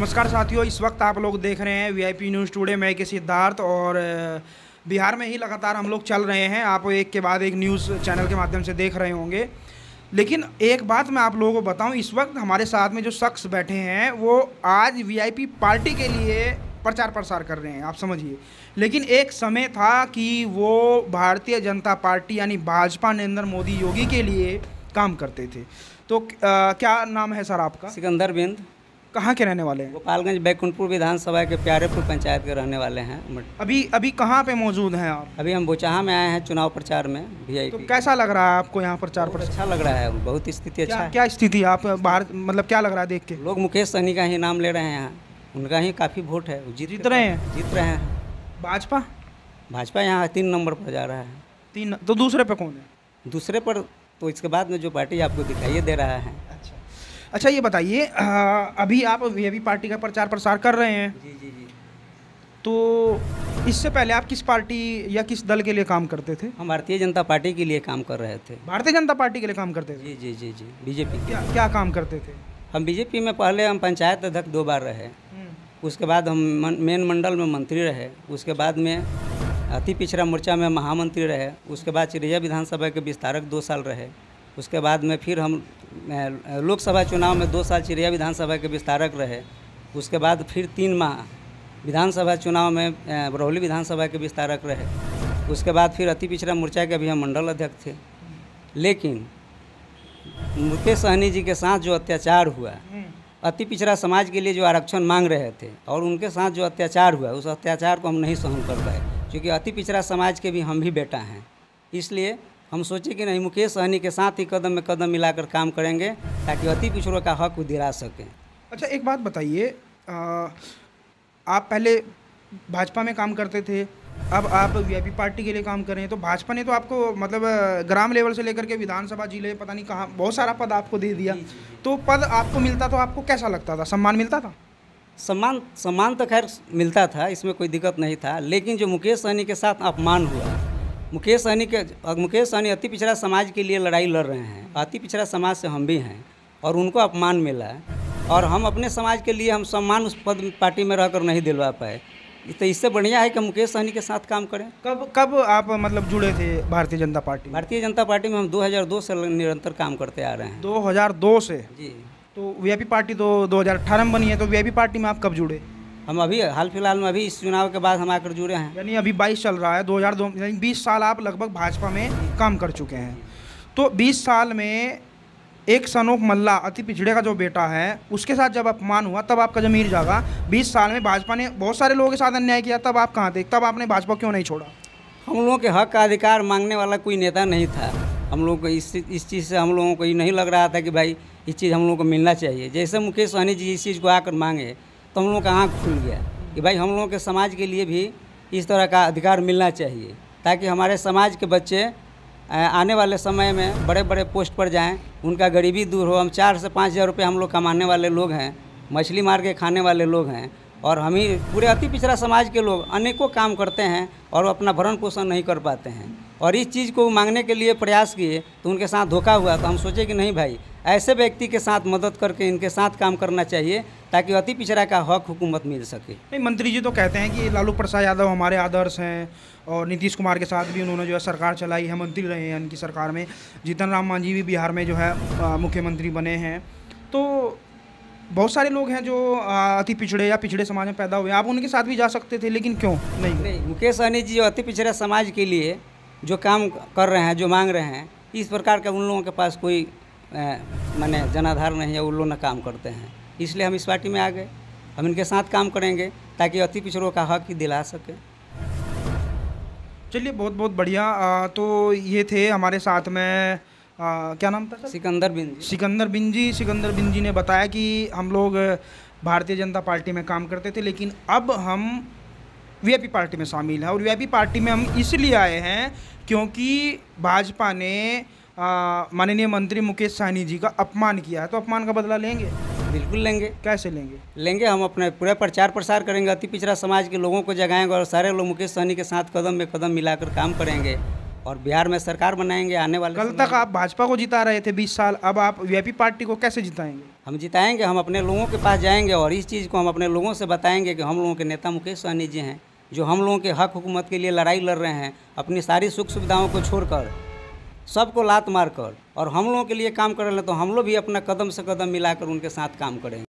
नमस्कार साथियों इस वक्त आप लोग देख रहे हैं वीआईपी न्यूज़ टुडे मैं के सिद्धार्थ और बिहार में ही लगातार हम लोग चल रहे हैं। आप एक के बाद एक न्यूज़ चैनल के माध्यम से देख रहे होंगे। लेकिन एक बात मैं आप लोगों को बताऊँ इस वक्त हमारे साथ में जो शख्स बैठे हैं वो आज वीआईपी पार्टी के लिए प्रचार प्रसार कर रहे हैं आप समझिए। लेकिन एक समय था कि वो भारतीय जनता पार्टी यानी भाजपा नरेंद्र मोदी योगी के लिए काम करते थे। तो अ, क्या नाम है सर आपका? सिकंदर बिंद। कहाँ के रहने वाले हैं? गोपालगंज बैकुंठपुर विधानसभा के प्यारेपुर पंचायत के रहने वाले हैं अभी अभी कहाँ पे मौजूद हैं आप? अभी हम बोचाहा में आए हैं चुनाव प्रचार में तो कैसा लग रहा है आपको यहाँ प्रचार प्रचार? अच्छा लग रहा है बहुत स्थिति अच्छा क्या है। क्या स्थिति है? आप बाहर मतलब क्या लग रहा है देख के? लोग मुकेश सहनी का ही नाम ले रहे हैं यहाँ उनका ही काफ़ी वोट है जीत जीत रहे हैं? जीत रहे हैं। भाजपा? भाजपा यहाँ तीन नंबर पर जा रहा है। तीन तो दूसरे पे कौन है? दूसरे पर तो इसके बाद में जो पार्टी आपको दिखाइए दे रहा है। अच्छा ये बताइए अभी आप वीआईपी पार्टी का प्रचार प्रसार कर रहे हैं। जी जी जी। तो इससे पहले आप किस पार्टी या किस दल के लिए काम करते थे? हम भारतीय जनता पार्टी के लिए काम कर रहे थे। भारतीय जनता पार्टी के लिए काम करते थे? जी जी जी जी बीजेपी क्या क्या काम करते थे? हम बीजेपी में पहले हम पंचायत अध्यक्ष दो बार रहे। उसके बाद हम मेन मंडल में मंत्री रहे। उसके बाद में अति पिछड़ा मोर्चा में महामंत्री रहे। उसके बाद चिड़िया विधानसभा के विस्तारक दो साल रहे। उसके बाद में फिर हम लोकसभा चुनाव में दो साल चिड़िया विधानसभा के विस्तारक रहे। उसके बाद फिर तीन माह विधानसभा चुनाव में बरौली विधानसभा के विस्तारक रहे। उसके बाद फिर अति पिछड़ा मोर्चा के भी हम मंडल अध्यक्ष थे। लेकिन मुकेश सहनी जी के साथ जो अत्याचार हुआ अति पिछड़ा समाज के लिए जो आरक्षण मांग रहे थे और उनके साथ जो अत्याचार हुआ उस अत्याचार को हम नहीं सहन कर पाए क्योंकि अति पिछड़ा समाज के भी हम भी बेटा हैं। इसलिए हम सोचे कि नहीं मुकेश सहनी के साथ ही कदम में कदम मिलाकर काम करेंगे ताकि अति पिछड़ों का हक दिला सकें। अच्छा एक बात बताइए आप पहले भाजपा में काम करते थे अब आप वीआईपी पार्टी के लिए काम कर रहे हैं तो भाजपा ने तो आपको मतलब ग्राम लेवल से लेकर के विधानसभा ज़िले पता नहीं कहाँ बहुत सारा पद आपको दे दिया। तो पद आपको मिलता तो आपको कैसा लगता था? सम्मान मिलता था? सम्मान सम्मान तो खैर मिलता था इसमें कोई दिक्कत नहीं था लेकिन जो मुकेश सहनी के साथ अपमान हुआ मुकेश सहनी के मुकेश सहनी अति पिछड़ा समाज के लिए लड़ाई लड़ रहे हैं। अति पिछड़ा समाज से हम भी हैं और उनको अपमान मिला है। और हम अपने समाज के लिए हम सम्मान उस पद पार्टी में रहकर नहीं दिलवा पाए। तो इससे बढ़िया है कि मुकेश सहनी के साथ काम करें। कब कब आप मतलब जुड़े थे भारतीय जनता पार्टी भारतीय जनता पार्टी में हम 2002 से निरंतर काम करते आ रहे हैं। 2002 से? जी। तो वीआईपी पार्टी तो 2018 में बनी है तो वीआईपी पार्टी में आप कब जुड़े? हम अभी हाल फ़िलहाल में अभी इस चुनाव के बाद हम आकर जुड़े हैं। यानी अभी 22 चल रहा है 2002 यानी 20 साल आप लगभग भाजपा में काम कर चुके हैं। तो 20 साल में एक सनोख मल्ला अति पिछड़े का जो बेटा है उसके साथ जब अपमान हुआ तब आपका जमीर जागा। 20 साल में भाजपा ने बहुत सारे लोगों के साथ अन्याय किया तब आप कहाँ थे? तब आपने भाजपा क्यों नहीं छोड़ा? हम लोगों के हक का अधिकार मांगने वाला कोई नेता नहीं था। हम लोग को इस इस चीज़ से हम लोगों को ये नहीं लग रहा था कि भाई ये चीज़ हम लोगों को मिलना चाहिए। जैसे मुकेश सहनी जी इस चीज़ को आकर मांगे तो हम लोगों का आँख खुल गया कि भाई हम लोगों के समाज के लिए भी इस तरह का अधिकार मिलना चाहिए, ताकि हमारे समाज के बच्चे आने वाले समय में बड़े बड़े पोस्ट पर जाएँ, उनका गरीबी दूर हो। हम चार से पाँच हज़ार रुपये हम लोग कमाने वाले लोग हैं, मछली मार के खाने वाले लोग हैं और हम ही पूरे अति पिछड़ा समाज के लोग अनेकों काम करते हैं और वो अपना भरण पोषण नहीं कर पाते हैं। और इस चीज़ को मांगने के लिए प्रयास किए तो उनके साथ धोखा हुआ तो हम सोचे कि नहीं भाई, ऐसे व्यक्ति के साथ मदद करके इनके साथ काम करना चाहिए ताकि अति पिछड़ा का हक हुकूमत मिल सके। नहीं, मंत्री जी तो कहते हैं कि लालू प्रसाद यादव हमारे आदर्श हैं और नीतीश कुमार के साथ भी उन्होंने जो है सरकार चलाई है मंत्री रहे हैं उनकी सरकार में। जीतन राम मांझी भी बिहार में जो है मुख्यमंत्री बने हैं। तो बहुत सारे लोग हैं जो अति पिछड़े या पिछड़े समाज में पैदा हुए आप उनके साथ भी जा सकते थे लेकिन क्यों? नहीं नहीं मुकेश सहनी जी अति पिछड़ा समाज के लिए जो काम कर रहे हैं जो मांग रहे हैं इस प्रकार का उन लोगों के पास कोई माने जनाधार नहीं है वो लोग ना काम करते हैं। इसलिए हम इस पार्टी में आ गए। हम इनके साथ काम करेंगे ताकि अति पिछड़ों का हक ही दिला सके। चलिए बहुत बहुत बढ़िया। तो ये थे हमारे साथ में अ, क्या नाम था सर? सिकंदर बिन जी सिकंदर बिन जी सिकंदर बिन जी ने बताया कि हम लोग भारतीय जनता पार्टी में काम करते थे लेकिन अब हम वीआईपी पार्टी में शामिल हैं और वीआईपी पार्टी में हम इसलिए आए हैं क्योंकि भाजपा ने माननीय मंत्री मुकेश सहनी जी का अपमान किया है। तो अपमान का बदला लेंगे? बिल्कुल लेंगे। कैसे लेंगे? लेंगे हम अपने पूरा प्रचार प्रसार करेंगे। अति पिछड़ा समाज के लोगों को जगाएँगे और सारे लोग मुकेश सहनी के साथ कदम में कदम मिलाकर काम करेंगे। और बिहार में सरकार बनाएँगे आने वाले कल तक आप भाजपा को जिता रहे थे 20 साल अब आप वीआईपी पार्टी को कैसे जिताएँगे? हम जिताएँगे हम अपने लोगों के पास जाएँगे और इस चीज़ को हम अपने लोगों से बताएँगे कि हम लोगों के नेता मुकेश सहनी जी हैं जो हम लोगों के हक हुकूमत के लिए लड़ाई लड़ रहे हैं अपनी सारी सुख सुविधाओं को छोड़कर सबको लात मार कर और हम लोगों के लिए काम कर रहे हैं तो हम लोग भी अपना कदम से कदम मिलाकर उनके साथ काम करेंगे।